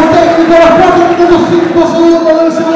volta técnico da la 4 minuti 5 secondi del secondo round. Ritorno